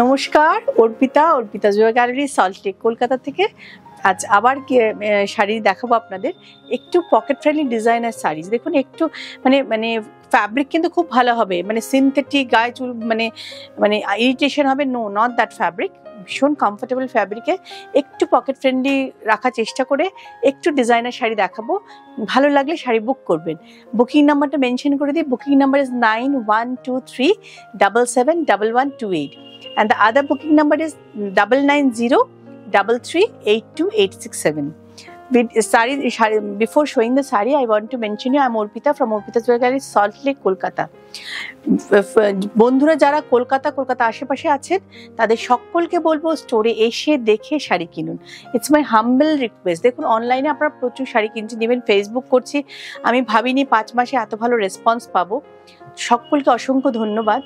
নমস্কার, অর্পিতা অর্পিতা জুয়া গ্যালারি সল্টলেক কলকাতা থেকে। আজ আবার শাড়ি দেখাবো আপনাদের। একটু পকেট ফ্রেন্ডলি ডিজাইনার শাড়ি। দেখুন, একটু মানে মানে ফ্যাব্রিক কিন্তু খুব ভালো হবে। মানে সিনথেটিক গায়ে চুল মানে মানে ইরিটেশন হবে নো নট দ্যাট ফ্যাব্রিক ভীষণ কমফোর্টেবল ফ্যাব্রিকে একটু পকেট ফ্রেন্ডলি রাখার চেষ্টা করে একটু ডিজাইনার শাড়ি দেখাবো। ভালো লাগলে শাড়ি বুক করবেন। বুকিং নাম্বারটা মেনশন করে দিই। Booking number is nine one two three double seven double one two eight and the other booking number is double nine zero double three eight two eight six seven. With sari, before showing the sari, I want to mention you, I'm Orpita from Orpita's Gallery, Salt Lake, Kolkata. বন্ধুরা যারা কলকাতা কলকাতা আশেপাশে আছেন তাদের সকলকে বলব স্টোরে এসে দেখে শাড়ি কিনুন ইটস মাই হাম্বল রিকোয়েস্ট দেখুন অনলাইনে আপনারা প্রচুর শাড়ি কিনছেন নেবেন ফেসবুক করছি আমি ভাবিনি পাঁচ মাসে এত ভালো রেসপন্স পাবো সকলকে অসংখ্য ধন্যবাদ।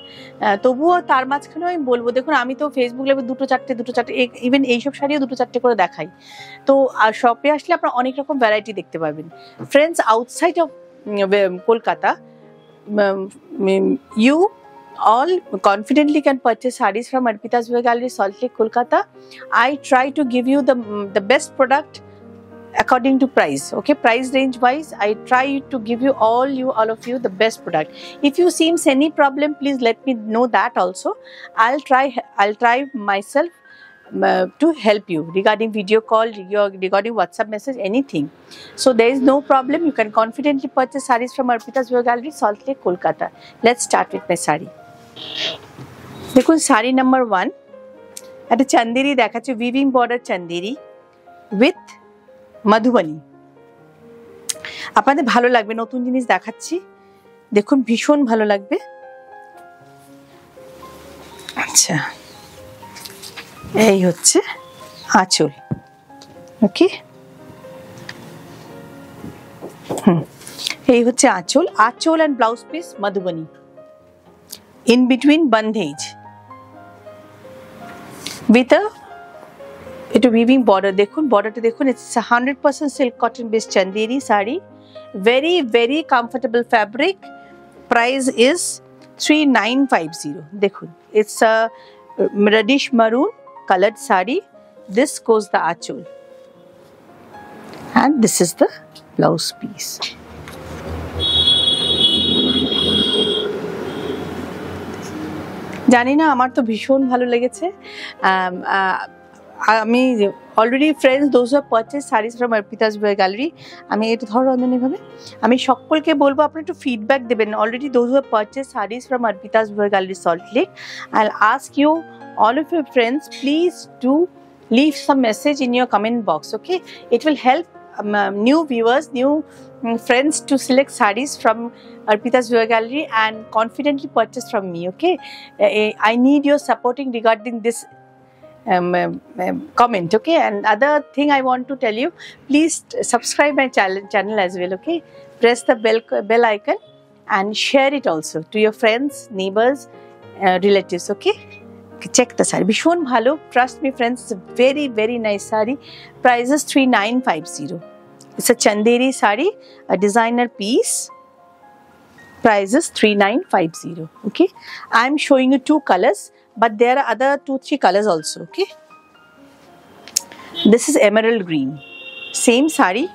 তবুও তার মাঝখানেও আমি বলব দেখুন আমি তো ফেসবুক লেভেল দুটো চারটে দুটো চারটে ইভেন এইসব শাড়িও দুটো চারটে করে দেখাই। তো শপে আসলে আপনারা অনেক রকম ভ্যারাইটি দেখতে পাবেন। Friends outside of Kolkata you all confidently can purchase sarees from Arpita's Wear Gallery, Salt Lake, Kolkata. I try to give you the the best product according to price okay? Price range wise i try to give you all you all of you the best product. If you seems any problem please let me know that also. I'll try i'll try myself uh, to help you regarding video call your regarding whatsapp message anything. So there is no problem. You can confidently purchase sarees from arpita's weaver gallery salt lake kolkata. Let's start with my saree. number one number one একটা চান্দিরি দেখাচ্ছে weaving border chanderi with Madhubani. আপনাদের ভালো লাগবে, নতুন জিনিস দেখাচ্ছি। দেখুন, ভীষণ ভালো লাগবে। আচ্ছা এই হচ্ছে আঁচল। ওকে? হুম, এই হচ্ছে আঁচল। Anchal and blouse piece Madhubani. In between bandhej with a এটা উইভিং বর্ডার দেখুন বর্ডারটা দেখুন it's hundred percent silk cotton base Chanderi sari very very comfortable fabric price is three nine five zero দেখুন it's a reddish maroon coloured sari this goes the aanchal and this is the blouse piece জানি না আমার তো ভীষণ ভালো লেগেছে আম, আহ, আমি already friends those have purchase saris from Arpita's gallery আমি এটা ধরো রঞ্জনী ভাবে আমি সকলকে বলবো আপনারা একটু ফিডব্যাক দেবেন already those have purchase saris from Arpita's gallery Salt lake I ask you all of your friends please do leave some message in your comment box okay it will help um, uh, new viewers new mm, friends to select sarees from arpita's Wear gallery and confidently purchase from me okay Uh, i need your supporting regarding this um, um, um, comment okay and other thing i want to tell you please t- subscribe my channel, channel as well okay press the bell bell icon and share it also to your friends neighbors uh, relatives okay check the saree ভীষণ ভালো trust me friends it's a very very nice saree price is 3950 it's a chanderi saree a designer piece price is 3950 okay i'm showing you two colors but there are other two three colors also okay? This is emerald green. Same saree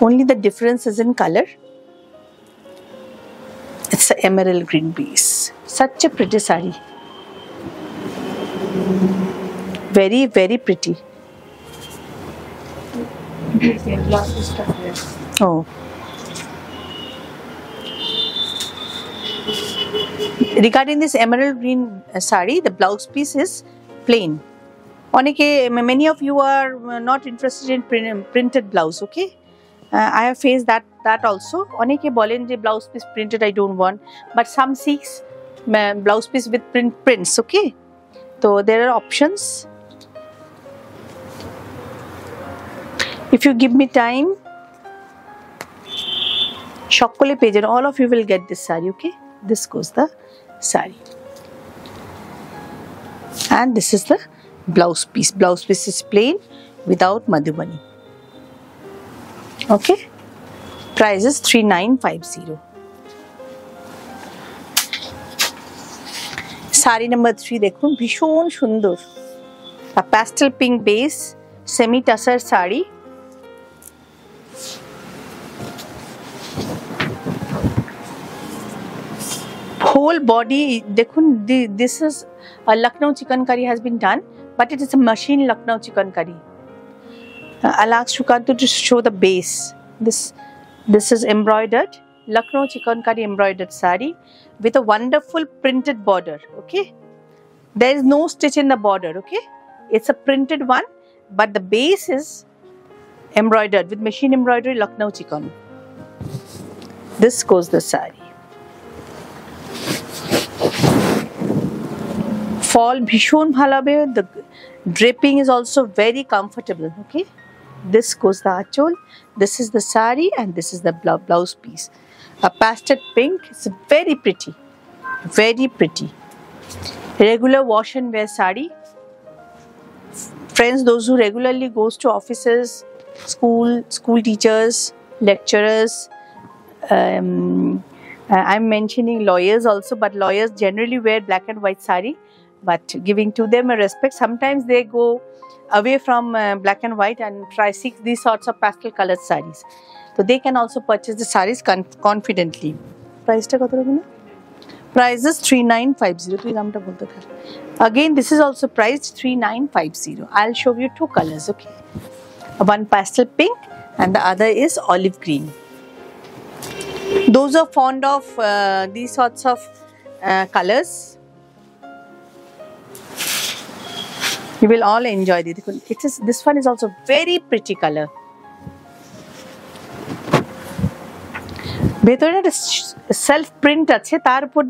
only the difference is in color. It's an emerald green piece such a pretty saree very very pretty. Oh regarding this emerald green uh, sari the blouse piece is plain অনেকে many of you are uh, not interested in print- printed blouse okay uh, i have faced that that also অনেকে বলেন যে blouse piece printed i don't want but some seeks uh, blouse piece with print prints okay so there are options if you give me time সকলে পেয়ে যাবেন all of you will get this saree okay this goes the saree and this is the blouse piece blouse piece is plain without madhubani okay price is 3950 sari number three দেখুন ভীষণ সুন্দর pastel pink base semi tussar sari whole body, dekhun, this is a Lucknow chikankari has been done, but it is a machine Lucknow chikankari. Uh, I'll ask to show the base. This, this is embroidered, Lucknow chikankari embroidered sari with a wonderful printed border, okay? There is no stitch in the border, okay? It's a printed one, but the base is embroidered with machine embroidery Lucknow chikan. This goes the sari. ফল ভীষণ ভালো হবে the draping is also very comfortable okay this goes the achol this is the sari and this is the blo- blouse piece a pastel pink it's very pretty very pretty regular wash and wear sari friends those who regularly goes to offices school school teachers lecturers um, uh, i'm mentioning lawyers also but lawyers generally wear black and white sari but giving to them a respect sometimes they go away from uh, black and white and try seek these sorts of pastel colored saris so they can also purchase the saris con- confidently price টা কত রকম price is 3950 তুই দামটা বলতে থাক again this is also priced 3950 i'll show you two colors okay one pastel pink and the other is olive green those who are fond of uh, these sorts of uh, colors you will all enjoy it it is this one is also very pretty color ভেতরে একটা self print আছে তার উপর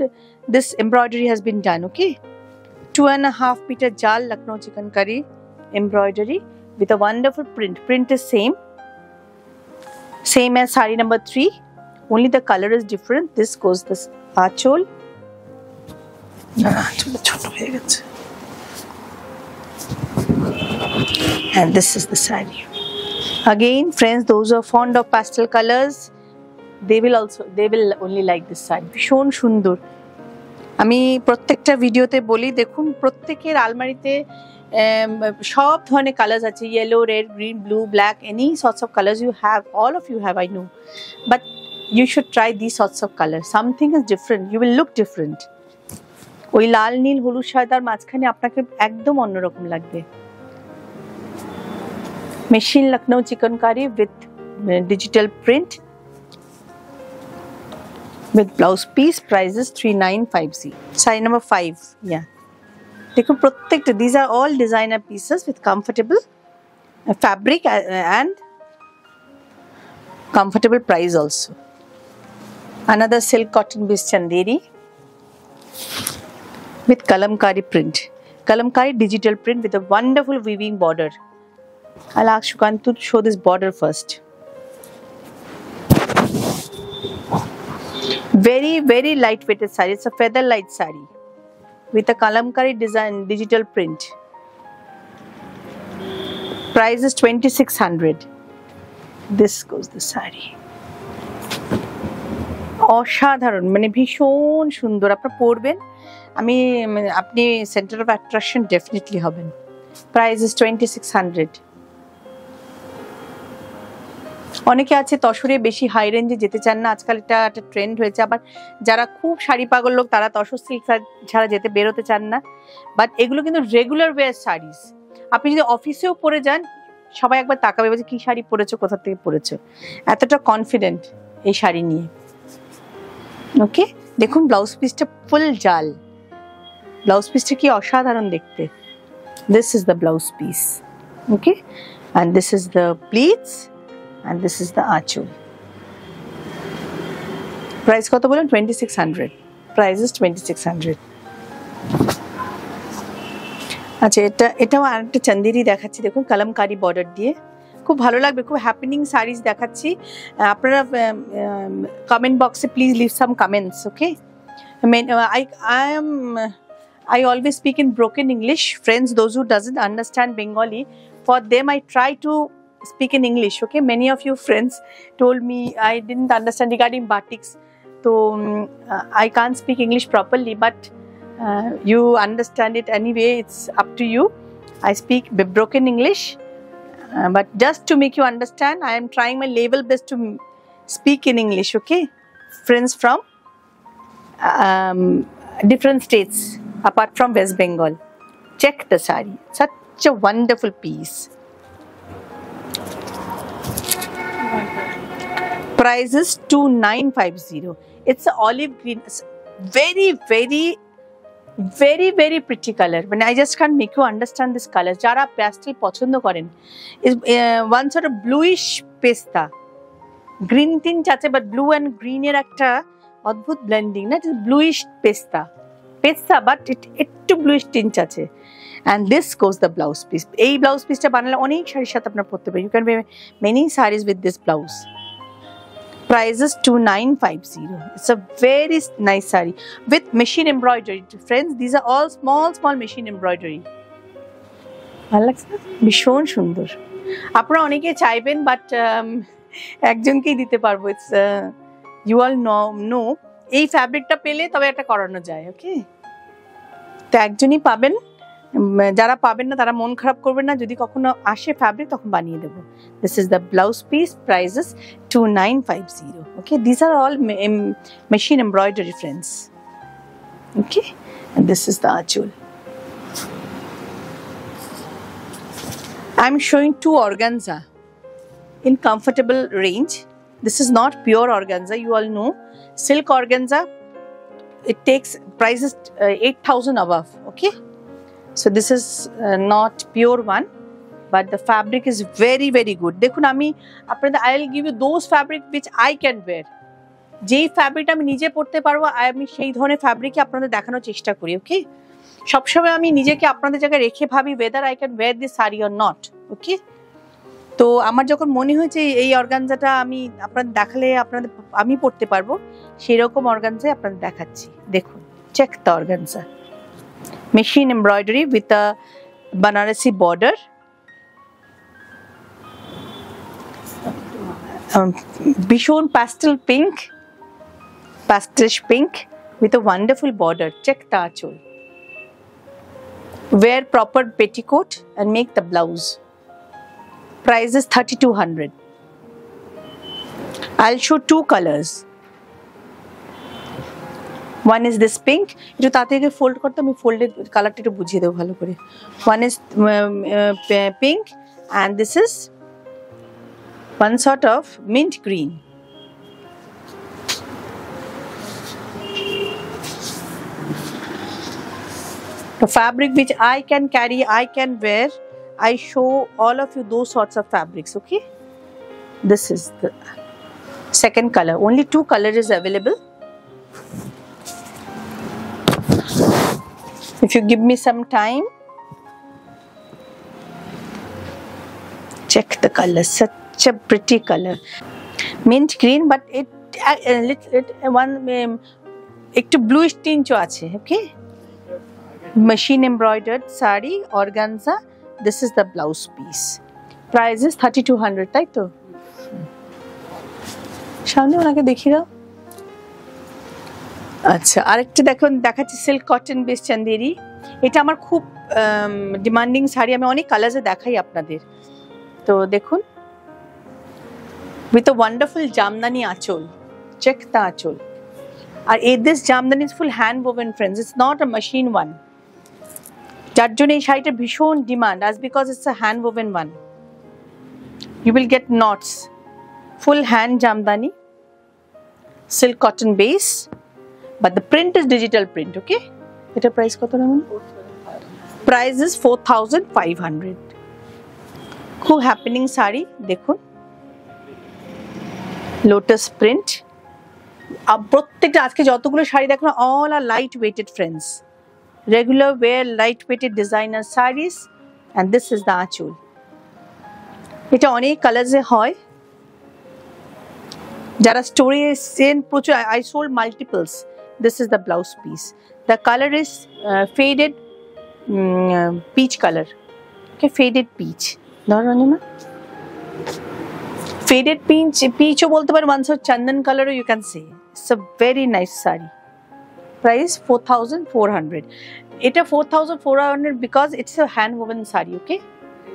this embroidery has been done okay two and half metre জাল Lucknow chicken curry embroidery with a wonderful print. Print is same. Same as sari number three. Only the color is different. This goes this achol. And this is the sari again, friends, those who are fond of pastel colors, they will also, they will only like this sari ভীষণ সুন্দর। আমি প্রত্যেকটা ভিডিওতে বলি, দেখুন, প্রত্যেকের আলমারিতে সব ধরনের কালার্স আছে yellow red green blue black any sorts of colours you have all of you have I know but you should try the sorts of colour something is different you will look different ওই লাল, নীল, হলুদ, সাদার মাঝখানে আপনাকে একদম অন্যরকম লাগবে। machine Lucknow chikankari with digital print with blouse piece prices 3950 size number 5 yeah দেখুন প্রত্যেকটা these are all designer pieces with comfortable uh, fabric uh, and comfortable price also another silk cotton based chanderi with kalamkari print kalamkari digital print with a wonderful weaving border i'll ask Shukant to show this border first very very lightweighted sari it's a feather light sari with a kalamkari design digital print price is 2600 this goes the sari অসাধারণ মানে ভীষণ সুন্দর আপনারা পরবেন আমি মানে আপনি centre of attraction definitely হবেন price is twenty six hundred অনেকে আছে তসরে বেশি হাই রেঞ্জে যেতে চান না, আজকাল এটা একটা ট্রেন্ড হয়েছে, আবার যারা খুব শাড়ি পাগল লোক তারা তসর সিল্ক ছাড়া যেতে বেরোতে চান না। বাট এগুলো কিন্তু রেগুলার ওয়ার শাড়িস আপনি যদি অফিসেও পরে যান, সবাই একবার তাকাবে যে, কী শাড়ি পরেছো, কোথা থেকে পরেছো? এতটা কনফিডেন্ট এই শাড়ি নিয়ে। ওকে দেখুন ব্লাউজ পিসটা ফুল জাল। ব্লাউজ পিসটা কি অসাধারণ দেখতে। This is the blouse piece okay and this is the pleats and this is the Achu. Price kato bolon 2600. Price is 2600. দেখুন eta বর্ডার দিয়ে খুব ভালো লাগবে, খুব হ্যাপিনিং সারিজ দেখাচ্ছি আপনারা কমেন্ট বক্সে please leave some comments okay men I I am I always speak in broken English friends those who doesn't understand Bengali for them I try to speak in English. Okay, many of you friends told me I didn't understand regarding batiks, so um, uh, I can't speak English properly. But Uh, you understand it anyway, it's up to you. I speak broken English, uh, but just to make you understand, I am trying my level best to speak in English, okay? Friends from um, different states apart from West Bengal. Check the sari. Such a wonderful piece. Price is 2950. It's a olive green. It's very, very, very, very pretty color. When I just can't make you understand this color. যারা pastel পছন্দ করেন is uh, one sort of bluish pesta. Green tinge আছে but blue and গ্রিনের একটা অদ্ভুত blending না bluish পেস্তা পেস্তা বাট একটু ব্লুইশ টিঞ্চ আছে। And this goes the blouse piece এই ব্লাউজ পিসটা বানালে অনেক শাড়ির সাথে আপনার পরতে পারেন। You can be many sarees with this blouse price is 2950 it's a very nice saree with machine embroidery. Friends, these are all small small machine embroidery. ভালো লাগছে ভীষণ সুন্দর। আপনারা অনেকে চাইবেন বাট একজনকেই দিতে পারব। It's you all know no এই ফ্যাব্রিকটা পেলে তবে একটা করানো যায় ওকে তো একজনই পাবেন উম, যারা পাবেন না তারা মন খারাপ করবেন না যদি কখনো আসে ফ্যাব্রিক তখন বানিয়ে দেবো this is the blouse piece prices two nine five zero okay this are all machine embroidery friends okay this is the আচুল I'm showing two organza in comfortable range. This is not pure organza. You all know Silk organza. It takes prices uh, eight thousand above. Okay, so this is uh, not pure one, but the fabric is very very good. দেখুন আমি আপনাদের I will give you those fabric which I can wear. যেই ফ্যাব্রিকটা আমি নিজে পরতে পারব আমি সেই ধরনের ফ্যাব্রিকই আপনাদের দেখানোর চেষ্টা করি ওকে সবসময় আমি নিজেকে আপনাদের জায়গায় রেখে ভাবি whether I can wear this sari or not okay তো আমার যখন মনে হয়েছে এই অর্গানজাটা আমি আপনাদের দেখালে আপনাদের, আমি পড়তে পারব সেই রকম অর্গানজাই আপনাদের দেখাচ্ছি দেখুন check the organza machine embroidery with a Banarasi border ভীষণ pastel pink pastel pink with a wonderful border. Check the achol. Wear proper petticoat and make the blouse. Price is 3200. I'll show two colors. One is this pink. একটু তাড়াতাড়ি fold করতে আমি folded কালারটা একটু বুঝিয়ে দেবো ভালো করে one is pink and this is one sort of mint green the fabric which I can carry, I can wear. I show all of you those sorts of fabrics, okay? This is the second color. Only two colors is available. If you give me some time, check the color. Such a pretty color. Mint green, but it, uh, it, it one um, একটু bluish টিঞ্চও আছে ওকে machine embroidered sari organza this is the blouse piece price is 3200 তাই তো সামনে ওনাকে দেখিয়ে দাও আচ্ছা আরেকটা দেখুন দেখাচ্ছি সিল্ক কটন বেস চান্দেরি এটা আমার খুব ডিমান্ডিং শাড়ি আমি অনেক কালার্সে দেখাই আপনাদের তো দেখুন উইথ আ ওয়ান্ডারফুল জামদানি আঁচল চেক দ্য আঁচল আর এই this jamdani is full hand woven friends it's not a machine one যার জন্য এই শাড়িটা ভীষণ ডিমান্ড আজ because it's a hand woven one you will get knots full hand jamdani silk cotton base but the print is digital print okay এটা price কত রাখুন price is four thousand five hundred খুব happening sari দেখুন lotus print প্রত্যেকটা আজকে যতগুলো শাড়ি দেখুন all are light weighted friends regular wear light weighted designer sarees and this is the achul এটা অনেক কালার্সে হয় যারা স্টোরে সেন প্রচুর I sold multiples this is the blouse piece the colour is faded peach colour okay faded pitch ধর Ranjana faded pitch পিচও বলতে পারে once চন্দন কালারও you can say it's a very nice sari price 4400 এটা 4400 because it's a hand woven sari okay?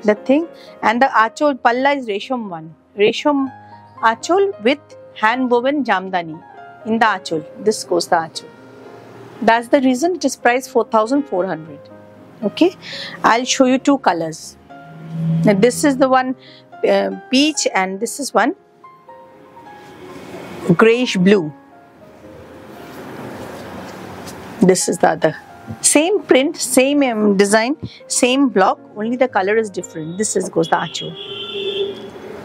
The thing. And the achol palla is resham one. Resham achol with hand woven jamdani in the achol. This goes the achol. That's the reason it is priced 4400 okay? I'll show you two colors. Now this is the one uh, peach and this is one grayish blue this is the other. Same print, same um, design, same block, only the color is different. This is goes the.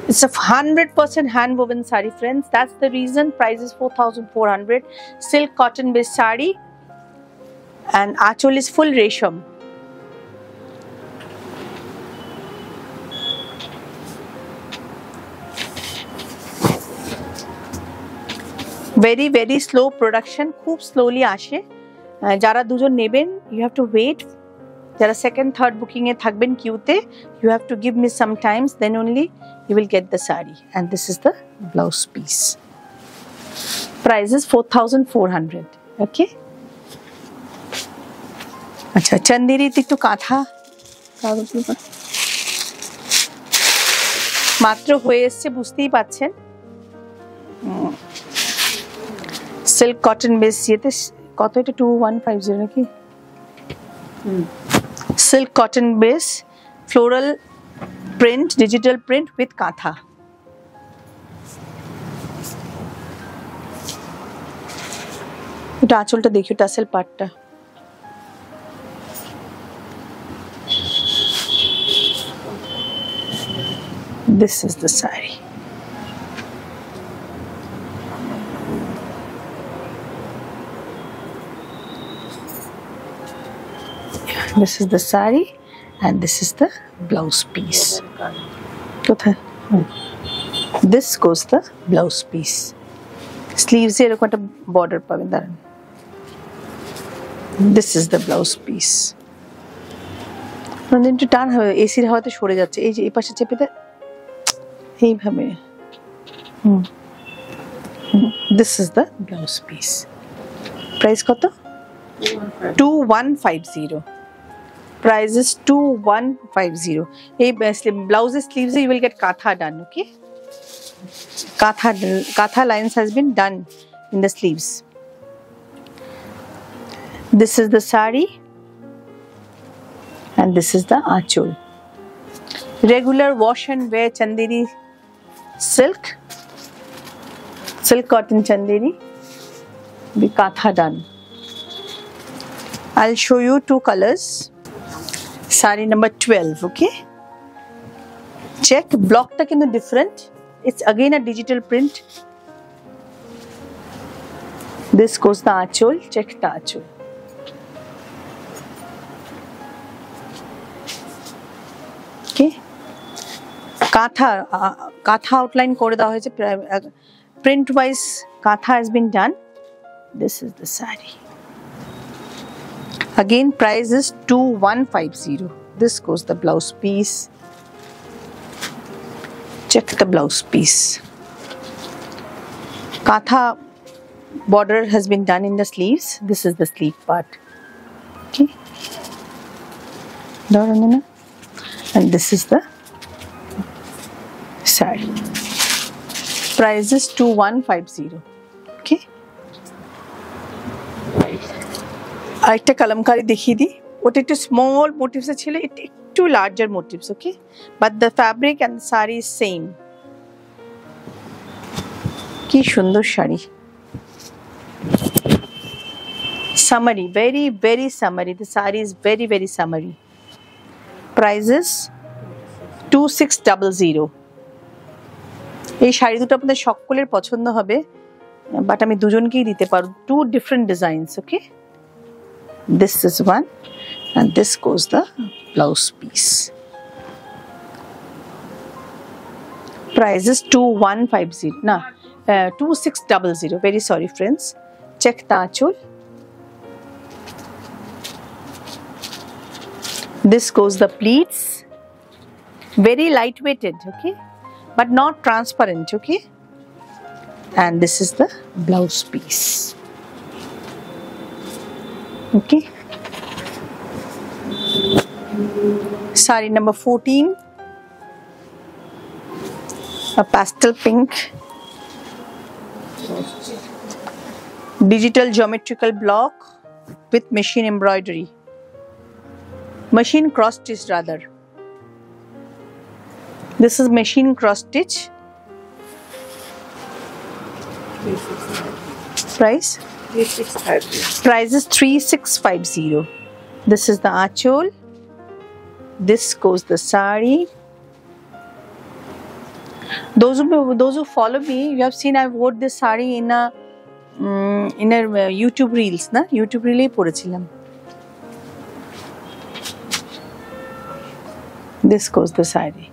It's a 100% hand woven sari friends. That's the reason price is 4400 silk cotton based sari and achol is full resham. very very slow production Coop slowly ashe যারা দুজন নেবেন you have to wait যারা second third booking এ থাকবেন কিউতে you have to give me some times then only you will get the sari and this is the blouse piece price is four thousand four hundred okay আচ্ছা চন্দেরিতে একটু কাঁথা মাত্র হয়ে এসছে বুঝতেই পাচ্ছেন সিল্ক কটন বেস ইয়েতে কত এটা টু ওয়ান ফাইভ জিরো নাকি silk cotton base floral print digital print with kantha এটা আঁচলটা দেখি টাসেল পাটটা This is the sari. This is the sari and this is the blouse piece. কোথায় this goes the blouse piece sleeves এরকম একটা border পাবেন দাঁড়ান this is the blouse piece একটু টান হবে এসির হাওয়াতে সরে যাচ্ছে এই যে এই পাশে চেপে দেয় এইভাবে hmm this is the blouse piece price কত two one five zero price is 2150 a blouse sleeves you will get katha done okay katha katha lines has been done in the sleeves this is the sari and this is the achol regular wash and wear chanderi silk silk cotton chanderi be katha done i'll show you two colors sari number 12 okay check block ta kinda different it's again a digital print this goes the achol check the achol okay কাঁথা কাঁথা outline করে দেওয়া হয়েছে print wise kantha has been done this is the sari Again, price is 2150. This goes the blouse piece. Check the blouse piece. Kantha border has been done in the sleeves. This is the sleeve part. Okay. And this is the sari. Price is 2150. আরেকটা কালামকারি দেখিয়ে দিই। ওটা একটু small মোটিভসে ছিল এটা একটু larger motifs okay but the fabric and sari same কি সুন্দর sari. Summary, very very summary. The sari is very very summary. Prices 2600 এই শাড়ি দুটো আপনাদের সকলের পছন্দ হবে বাট আমি দুজনকেই দিতে পারব। Two different designs okay this is one and this goes the blouse piece. Price is 2150 no uh, 2600 very sorry friends. Check the achol this goes the pleats. Very lightweighted okay? But not transparent okay? And this is the blouse piece Okay. Sari number 14. A pastel pink. Digital geometrical block with machine embroidery. Machine cross stitch rather. This is machine cross stitch. Price? Three six thirty. Price is 3650. This is the achol. This goes the sari. Those who those who follow me, you have seen I wore this sari in a um, in a uh, YouTube reels, na YouTube reel পড়েছিলাম This goes the sari.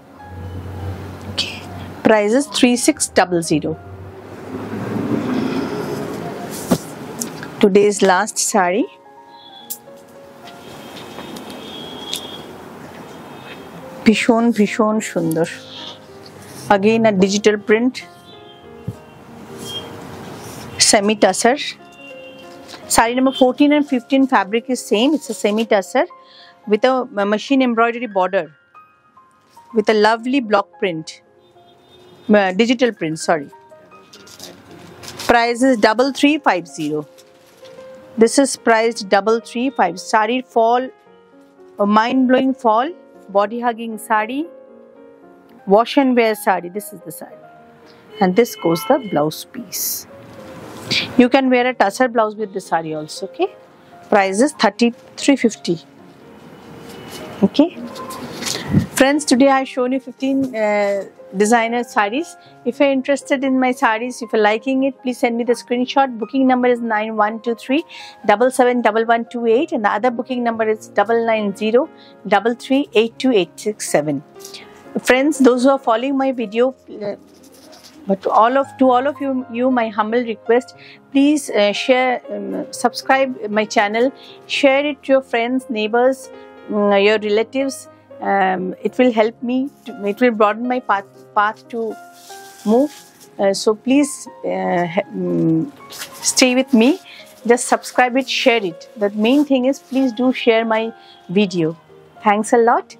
Okay. Price is 3600. Today's last sari. ভীষণ ভীষণ সুন্দর again a digital print semi tussar sari number 14 and 15 fabric is same it's a semi tussar with a a machine embroidery border with a lovely block print Uh, digital print sorry price is double three five zero this is priced double three five. Sari fall a mind-blowing fall. Body hugging sari. Wash and wear sari. This is the sari. And this goes the blouse piece. You can wear a tussar blouse with the sari also okay? Price is 3350 okay? Friends today i shown you 15 uh, designer saris if you're interested in my saris if you're liking it please send me the screenshot. Booking number is 9123 771128 and the other booking number is 990 3382867 friends those who are following my video uh, but to all of to all of you you my humble request please uh, share um, subscribe my channel share it to your friends neighbors mm, your relatives um, it will help me to, it will broaden my path path to move. Uh, so please uh, mm, stay with me. Just subscribe it share it. The main thing is please do share my video. Thanks a lot